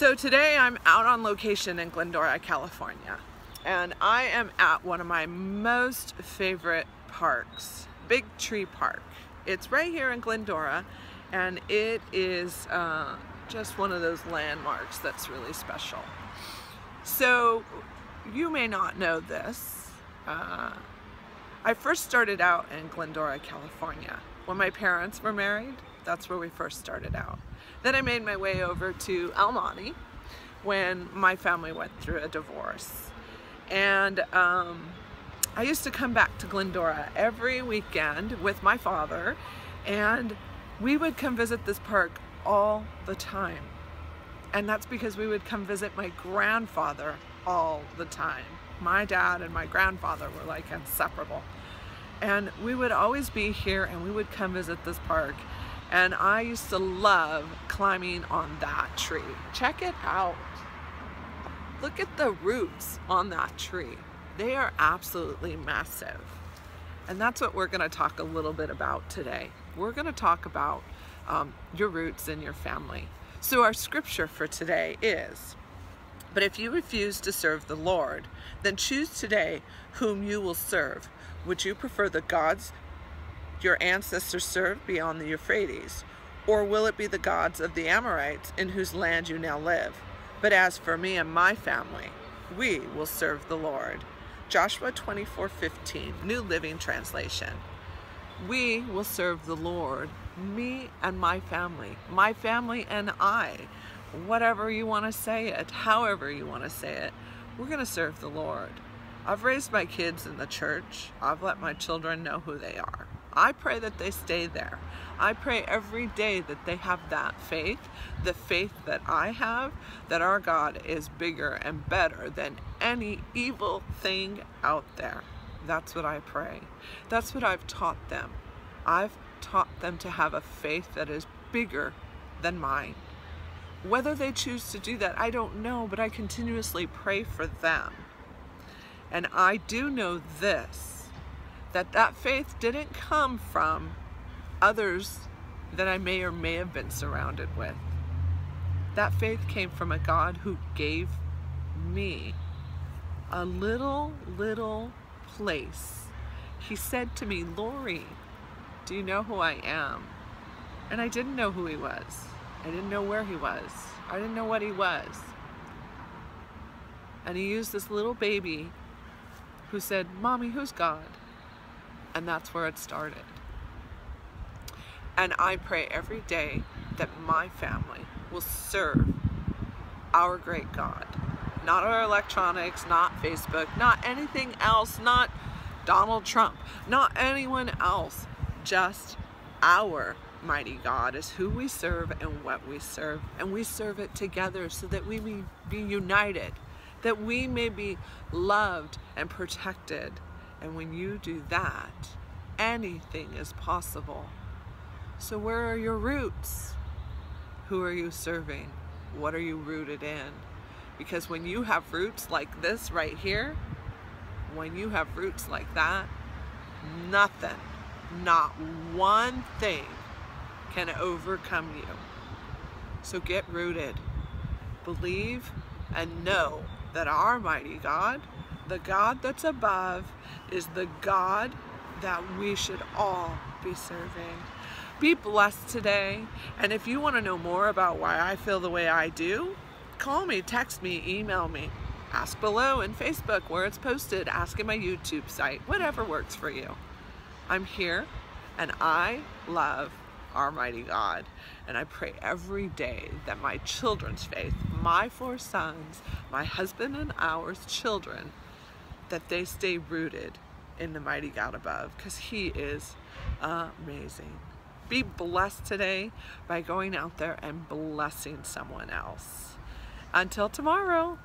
So today I'm out on location in Glendora, California, and I am at one of my most favorite parks, Big Tree Park. It's right here in Glendora, and it is uh, just one of those landmarks that's really special. So you may not know this. Uh, I first started out in Glendora, California. When my parents were married, that's where we first started out. Then I made my way over to El Monte when my family went through a divorce. And um, I used to come back to Glendora every weekend with my father and we would come visit this park all the time. And that's because we would come visit my grandfather all the time. My dad and my grandfather were like inseparable. And we would always be here and we would come visit this park and I used to love climbing on that tree. Check it out. Look at the roots on that tree. They are absolutely massive. And that's what we're to talk a little bit about today. We're to talk about um, your roots and your family. So our scripture for today is, But if you refuse to serve the Lord, then choose today whom you will serve. Would you prefer the gods your ancestors served beyond the Euphrates? Or will it be the gods of the Amorites in whose land you now live? But as for me and my family, we will serve the Lord. Joshua 24:15, New Living Translation. We will serve the Lord, me and my family, my family and I. Whatever you want to say it, however you want to say it, we're going to serve the Lord. I've raised my kids in the church. I've let my children know who they are. I pray that they stay there. I pray every day that they have that faith, the faith that I have, that our God is bigger and better than any evil thing out there. That's what I pray. That's what I've taught them. I've taught them to have a faith that is bigger than mine. Whether they choose to do that, I don't know, but I continuously pray for them. And I do know this that that faith didn't come from others that I may or may have been surrounded with. That faith came from a God who gave me a little, little place. He said to me, Lori, do you know who I am? And I didn't know who he was. I didn't know where he was. I didn't know what he was. And he used this little baby who said, Mommy, who's God? And that's where it started. And I pray every day that my family will serve our great God. Not our electronics, not Facebook, not anything else, not Donald Trump, not anyone else, just our mighty God is who we serve and what we serve. And we serve it together so that we may be united, that we may be loved and protected and when you do that, anything is possible. So where are your roots? Who are you serving? What are you rooted in? Because when you have roots like this right here, when you have roots like that, nothing, not one thing can overcome you. So get rooted. Believe and know that our mighty God the God that's above is the God that we should all be serving. Be blessed today. And if you want to know more about why I feel the way I do, call me, text me, email me. Ask below in Facebook where it's posted. Ask in my YouTube site. Whatever works for you. I'm here and I love our mighty God. And I pray every day that my children's faith, my four sons, my husband and ours children, that they stay rooted in the mighty God above because he is amazing. Be blessed today by going out there and blessing someone else. Until tomorrow.